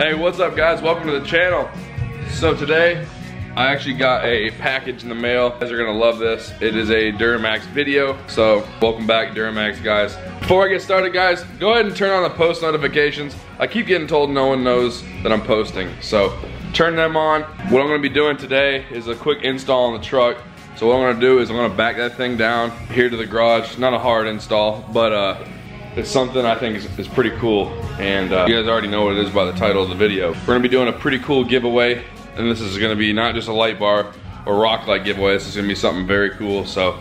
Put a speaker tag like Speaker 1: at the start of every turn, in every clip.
Speaker 1: Hey, what's up guys? Welcome to the channel. So today, I actually got a package in the mail. You guys are gonna love this. It is a Duramax video. So welcome back Duramax guys. Before I get started guys, go ahead and turn on the post notifications. I keep getting told no one knows that I'm posting. So turn them on. What I'm gonna be doing today is a quick install on the truck. So what I'm gonna do is I'm gonna back that thing down here to the garage. Not a hard install, but uh, it's something I think is, is pretty cool. And uh, you guys already know what it is by the title of the video. We're gonna be doing a pretty cool giveaway. And this is gonna be not just a light bar or rock light giveaway. This is gonna be something very cool. So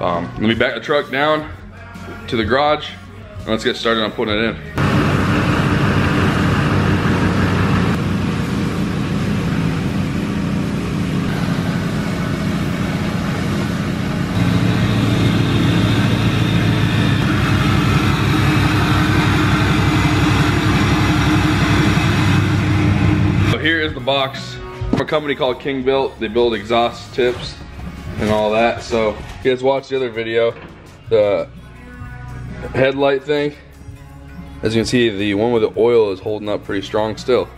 Speaker 1: um, let me back the truck down to the garage and let's get started on putting it in. Box from a company called King Built. They build exhaust tips and all that. So you guys watch the other video, the headlight thing. As you can see, the one with the oil is holding up pretty strong still.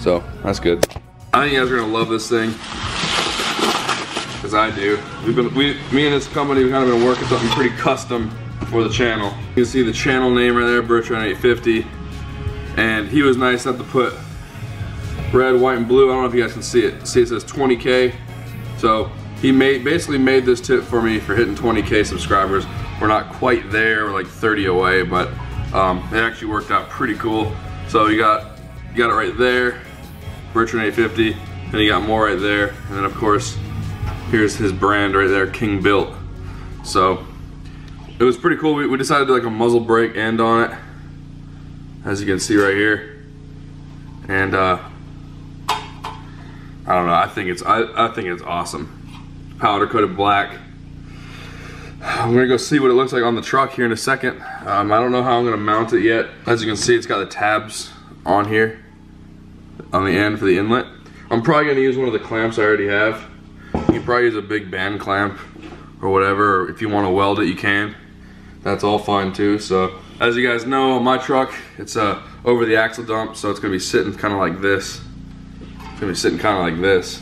Speaker 1: So that's good. I think you guys are gonna love this thing. Cause I do. We've been, we, me and this company, we've kind of been working something pretty custom for the channel. You can see the channel name right there, Bertrand 850. And he was nice enough to put red, white, and blue. I don't know if you guys can see it. See it says 20K. So he made basically made this tip for me for hitting 20K subscribers. We're not quite there, we're like 30 away, but um, it actually worked out pretty cool. So you got you got it right there, Bertrand 850, and you got more right there, and then of course here's his brand right there, King Built. So it was pretty cool. We, we decided to do like a muzzle brake end on it, as you can see right here, and uh, I don't know. I think it's I, I think it's awesome. Powder coated black. I'm gonna go see what it looks like on the truck here in a second. Um, I don't know how I'm gonna mount it yet. As you can see, it's got the tabs on here on the end for the inlet. I'm probably gonna use one of the clamps I already have. You probably use a big band clamp or whatever. Or if you want to weld it, you can. That's all fine too. So as you guys know, my truck, it's uh, over the axle dump, so it's gonna be sitting kind of like this. Gonna be sitting kind of like this,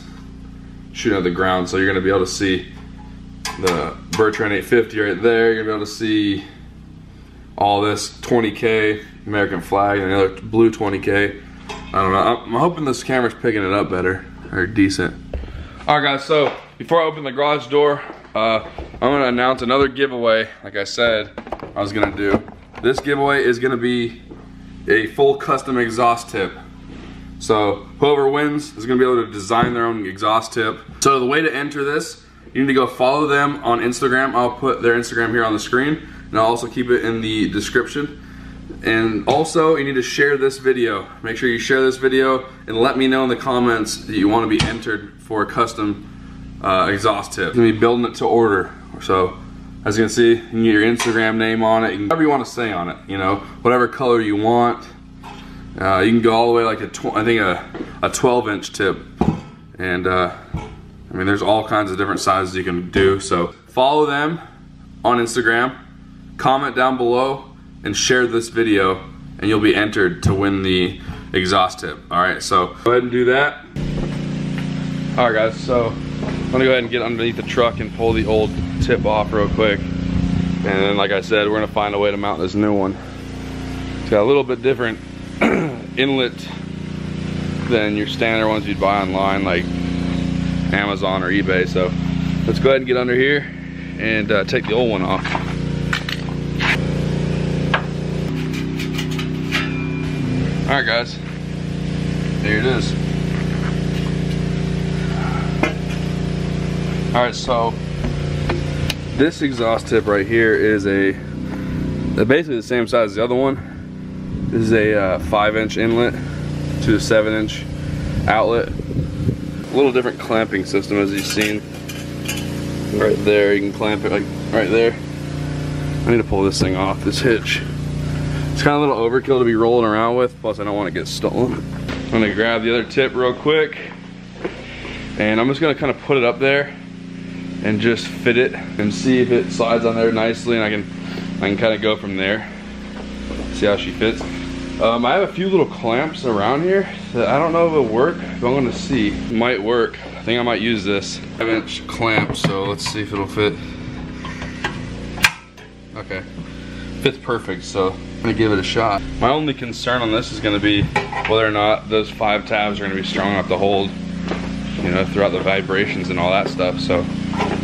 Speaker 1: shooting at the ground. So you're gonna be able to see the Bertrand 850 right there. You're gonna be able to see all this 20K American flag and the other blue 20K. I don't know. I'm hoping this camera's picking it up better or decent. All right, guys. So before I open the garage door, uh, I'm gonna announce another giveaway. Like I said, I was gonna do. This giveaway is gonna be a full custom exhaust tip. So whoever wins is gonna be able to design their own exhaust tip. So the way to enter this, you need to go follow them on Instagram. I'll put their Instagram here on the screen and I'll also keep it in the description. And also you need to share this video. Make sure you share this video and let me know in the comments that you wanna be entered for a custom uh, exhaust tip. Gonna be building it to order. So as you can see, you can get your Instagram name on it, whatever you want to say on it, you know, whatever color you want. Uh, you can go all the way like a, I think a, a 12 inch tip. And uh, I mean, there's all kinds of different sizes you can do. So follow them on Instagram, comment down below, and share this video, and you'll be entered to win the exhaust tip. All right, so go ahead and do that. All right, guys, so I'm gonna go ahead and get underneath the truck and pull the old tip off real quick. And then, like I said, we're gonna find a way to mount this new one. It's got a little bit different inlet than your standard ones you'd buy online like Amazon or eBay. So let's go ahead and get under here and uh, take the old one off. All right guys, there it is. All right, so this exhaust tip right here is a basically the same size as the other one this is a uh, five inch inlet to a seven inch outlet. A little different clamping system as you've seen. Right there, you can clamp it like right there. I need to pull this thing off, this hitch. It's kind of a little overkill to be rolling around with, plus I don't want to get stolen. I'm gonna grab the other tip real quick, and I'm just gonna kind of put it up there and just fit it and see if it slides on there nicely and I can I can kind of go from there see how she fits Um, I have a few little clamps around here that I don't know if it'll work, but I'm gonna see. Might work. I think I might use this. 5 inch clamp, so let's see if it'll fit. Okay, fits perfect, so I'm gonna give it a shot. My only concern on this is gonna be whether or not those five tabs are gonna be strong enough to hold, you know, throughout the vibrations and all that stuff, so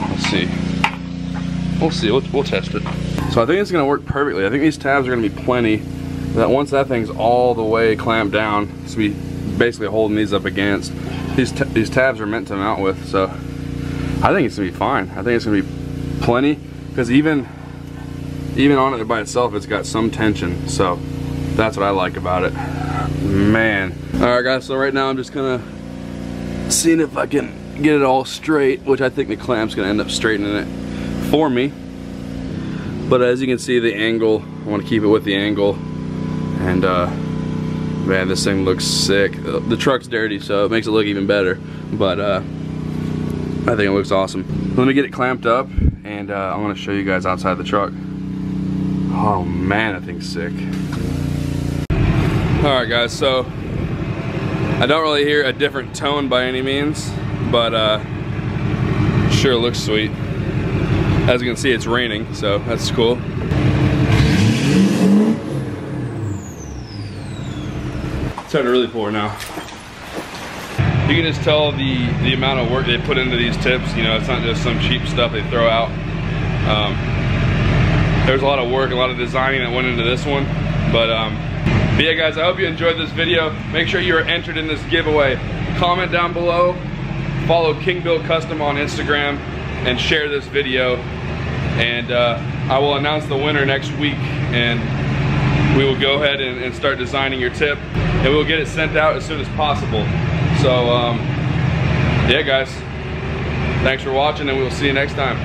Speaker 1: let's see. We'll see, we'll, we'll test it. So I think it's gonna work perfectly. I think these tabs are gonna be plenty. That once that thing's all the way clamped down, so we basically holding these up against. These, these tabs are meant to mount with, so I think it's gonna be fine. I think it's gonna be plenty, because even even on it by itself, it's got some tension. So that's what I like about it. Man. All right, guys, so right now I'm just gonna seeing if I can get it all straight, which I think the clamp's gonna end up straightening it for me. But as you can see, the angle, I wanna keep it with the angle. And uh, man, this thing looks sick. The truck's dirty, so it makes it look even better. But uh, I think it looks awesome. Let me get it clamped up and uh, I'm gonna show you guys outside the truck. Oh man, that thing's sick. All right guys, so I don't really hear a different tone by any means, but uh, sure looks sweet. As you can see, it's raining, so that's cool. Starting to really pour now. You can just tell the, the amount of work they put into these tips. You know, it's not just some cheap stuff they throw out. Um, there's a lot of work, a lot of designing that went into this one. But, um, but yeah guys, I hope you enjoyed this video. Make sure you are entered in this giveaway. Comment down below, follow King Built Custom on Instagram, and share this video. And uh, I will announce the winner next week, and we will go ahead and, and, start designing your tip, and we'll get it sent out as soon as possible. So, um, yeah guys, thanks for watching, and we will see you next time.